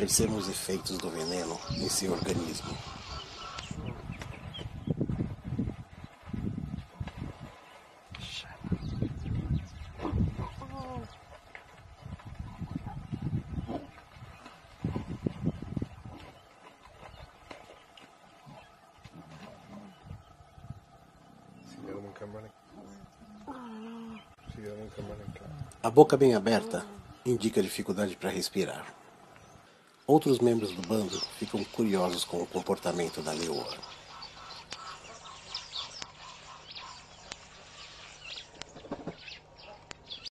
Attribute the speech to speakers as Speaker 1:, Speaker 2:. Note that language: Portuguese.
Speaker 1: percebam os efeitos do veneno em seu organismo. A boca bem aberta indica dificuldade para respirar. Outros membros do bando ficam curiosos com o comportamento da leoa.